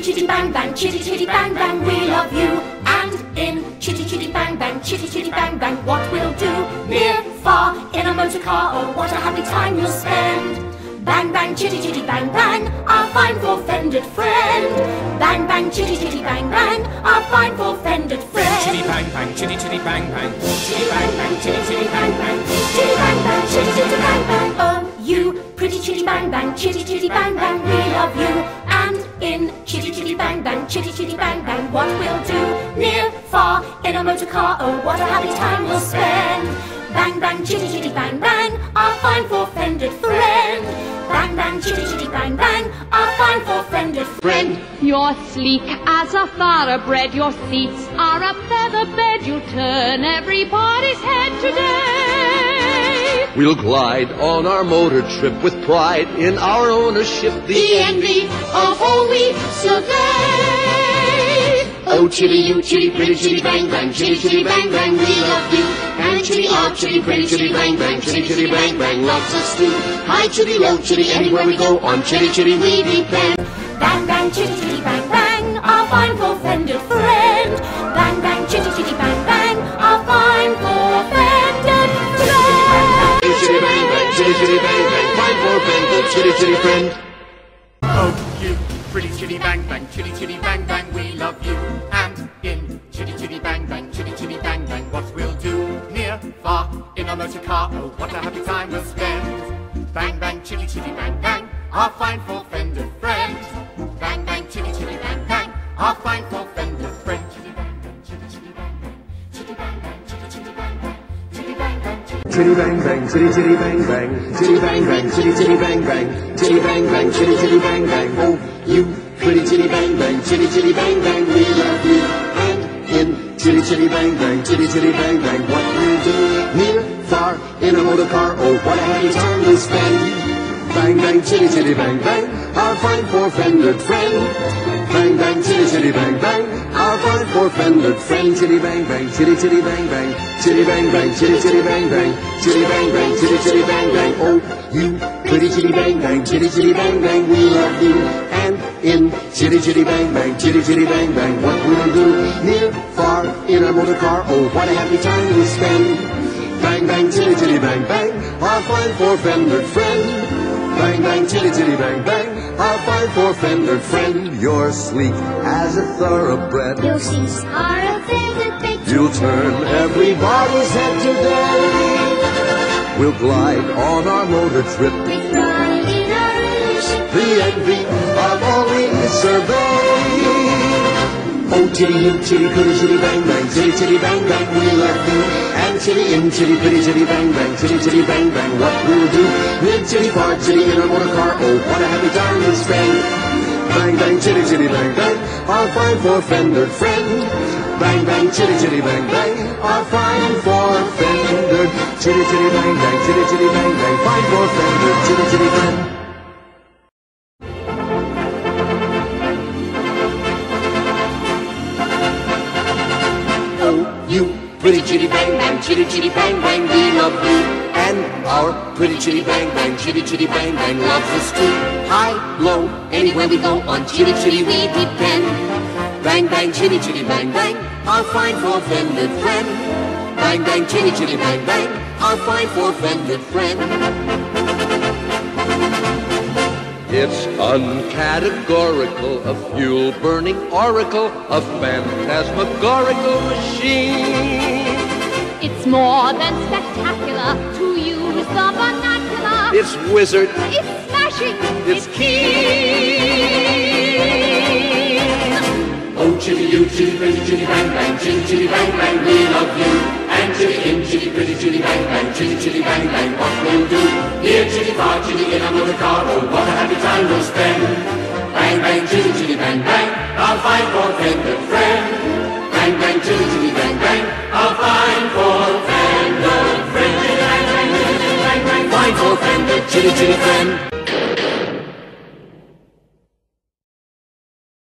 bang bang, chitty chitty bang bang, we love you. And in chitty chitty bang bang, chitty chitty bang bang, what we'll do? Near, far, in a motor car, oh what a happy time you'll spend. Bang bang, chitty chitty bang bang, our fine four-fended friend. Bang bang, chitty chitty bang bang, our fine four-fended friend. Chitty bang bang, chitty chitty bang bang, chitty bang bang, chitty chitty bang bang. Chitty bang bang, chitty chitty bang bang, oh pretty chitty bang bang, chitty chitty bang bang, we love you. And in chitty chitty bang bang, chitty chitty bang bang, what we'll do? Near, far, in a motor car, oh what a happy time we'll spend. Bang bang, chitty chitty bang bang, our fine four-fended friend. Bang bang, chitty chitty bang bang, our fine four-fended friend. You're sleek as a thoroughbred. Your seats are a feather bed. You'll turn everybody's head today. We'll glide on our motor trip with pride in our ownership. The envy of all we survey. Oh, oh chitty, you chitty, pretty chitty, bang, bang, chitty, chitty, bang, bang, we love you. And chitty, oh, chitty, pretty chitty, bang, bang, chitty, chitty, bang, bang, loves us too. High chitty, low chitty, anywhere we go, on chitty, chitty, we depend. Bang bang, chitty chitty bang bang, our fine four-fended friend. Chitty, bang, bang, fine for friend, good chitty, chitty, friend. Oh, you pretty chitty bang bang, chitty chitty bang bang, chitty. Bang bang, chitty chitty bang bang, chitty bang bang, chitty chitty bang bang, chitty bang bang, chitty chitty bang bang. Oh, you pretty chitty bang bang, chitty chitty bang bang, we love you. And in chitty chitty bang bang, chitty chitty bang bang, what we'll do? Near, far, in a motor car, oh what a happy time we'll spend. Bang bang, chitty chitty bang bang, our fine four-fended friend. Bang bang, chitty chitty bang bang, our fine four-fended friend. Chitty bang bang, chitty chitty bang bang, chitty bang bang, chitty chitty bang bang, chitty bang bang, chitty chitty bang bang. Oh, you pretty chitty bang bang, chitty chitty bang bang, we love you. And in chitty chitty bang bang, chitty chitty bang bang, what we'll do? Near, far, in a motor car, oh what a happy time we spend. Bang bang, chitty chitty bang bang, our fine four-fended friend. Bang bang, chitty chitty bang bang, our fine four-fended friend. You're sleek as a thoroughbred. Your seats are a feather bed. You'll turn everybody's head today. We'll glide on our motor trip, With pride in our ship. the envy of all we survey. Oh, chitty, you chitty, pretty chitty, bang, bang, chitty, chitty, bang, bang, we love you. And chitty, in chitty, pretty chitty, bang, bang, chitty, chitty, bang, bang, what we'll do. Mid chitty, far chitty, in a motor car, oh, what a happy time we'll spend. Bang, bang, chitty, chitty, bang, bang, our fine four-fended friend. Bang, bang, chitty, chitty, bang, bang, our fine four-fended. Chitty, chitty, bang, bang, chitty, chitty, bang, bang, fine four-fended, chitty, chitty, friend. Oh, chitty chitty bang bang, we love you. And our pretty chitty bang bang, chitty chitty bang bang loves us too. High, low, anywhere we go, on chitty chitty we depend. Bang bang, chitty chitty bang bang, our fine four-fended friend. Bang bang, chitty chitty bang bang, our fine four-fended friend. It's uncategorical, a fuel-burning oracle, a phantasmagorical machine. It's more than spectacular to use the vernacular. It's wizard, It's smashing. it's keen. Oh, chitty, you chitty, pretty chitty, bang, bang, chitty, chitty, bang, bang, we love you. And chitty, in chitty, pretty chitty, bang, bang, chitty, chitty, bang, bang, what we'll do? Near chitty, far chitty, in a motor car, oh, what a happy time we'll spend. Bang, bang, chitty, chitty, bang, bang, our fine four-fended friend. Bang, bang, chitty, bang, bang, our fine four-fended friend. Chitty, bang, bang, chitty, chitty, bang, bang, fine four-fended, chitty, chitty, friend.